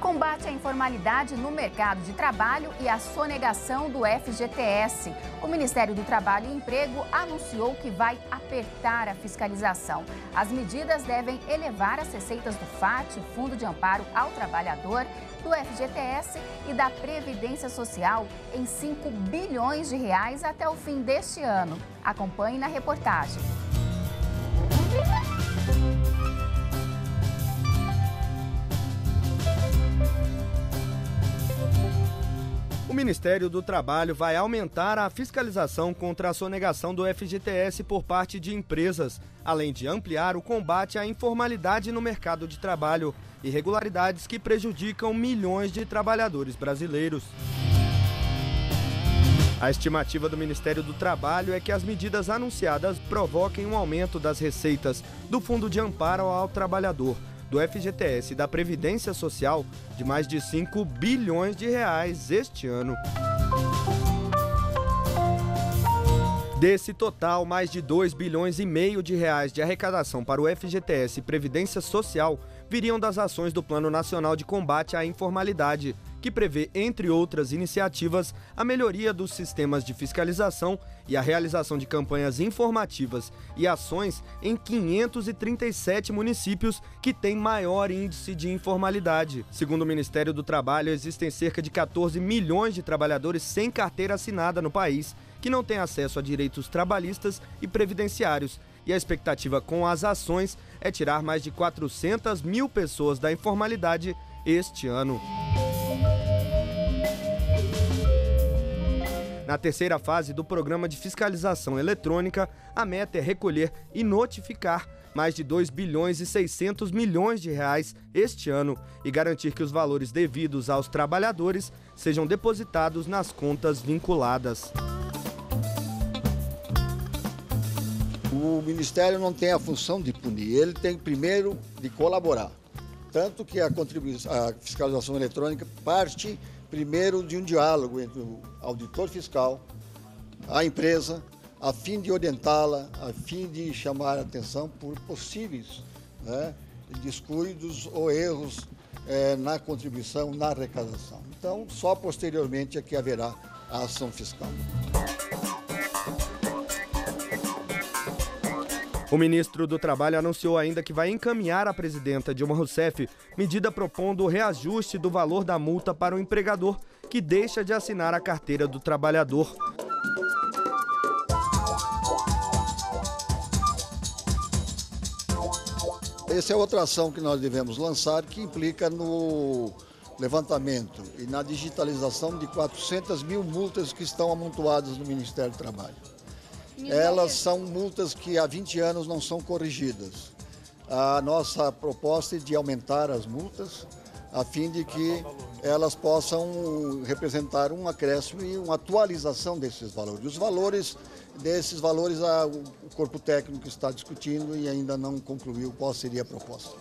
combate à informalidade no mercado de trabalho e a sonegação do FGTS. O Ministério do Trabalho e Emprego anunciou que vai apertar a fiscalização. As medidas devem elevar as receitas do FAT, Fundo de Amparo ao Trabalhador, do FGTS e da Previdência Social em 5 bilhões de reais até o fim deste ano. Acompanhe na reportagem. O Ministério do Trabalho vai aumentar a fiscalização contra a sonegação do FGTS por parte de empresas, além de ampliar o combate à informalidade no mercado de trabalho, irregularidades que prejudicam milhões de trabalhadores brasileiros. A estimativa do Ministério do Trabalho é que as medidas anunciadas provoquem um aumento das receitas do Fundo de Amparo ao Trabalhador do FGTS e da Previdência Social de mais de 5 bilhões de reais este ano. Desse total, mais de 2 bilhões e meio de reais de arrecadação para o FGTS e Previdência Social viriam das ações do Plano Nacional de Combate à Informalidade, que prevê, entre outras iniciativas, a melhoria dos sistemas de fiscalização e a realização de campanhas informativas e ações em 537 municípios que têm maior índice de informalidade. Segundo o Ministério do Trabalho, existem cerca de 14 milhões de trabalhadores sem carteira assinada no país que não têm acesso a direitos trabalhistas e previdenciários. E a expectativa com as ações é tirar mais de 400 mil pessoas da informalidade este ano. Na terceira fase do programa de fiscalização eletrônica, a meta é recolher e notificar mais de 2 bilhões e 600 milhões de reais este ano e garantir que os valores devidos aos trabalhadores sejam depositados nas contas vinculadas. O Ministério não tem a função de punir, ele tem primeiro de colaborar. Tanto que a, a fiscalização eletrônica parte primeiro de um diálogo entre o auditor fiscal, a empresa, a fim de orientá-la, a fim de chamar a atenção por possíveis né, descuidos ou erros é, na contribuição, na arrecadação. Então, só posteriormente é que haverá a ação fiscal. O ministro do Trabalho anunciou ainda que vai encaminhar à presidenta Dilma Rousseff medida propondo o reajuste do valor da multa para o empregador que deixa de assinar a carteira do trabalhador. Essa é outra ação que nós devemos lançar que implica no levantamento e na digitalização de 400 mil multas que estão amontoadas no Ministério do Trabalho elas são multas que há 20 anos não são corrigidas. A nossa proposta é de aumentar as multas, a fim de que elas possam representar um acréscimo e uma atualização desses valores. Os valores desses valores o corpo técnico está discutindo e ainda não concluiu qual seria a proposta.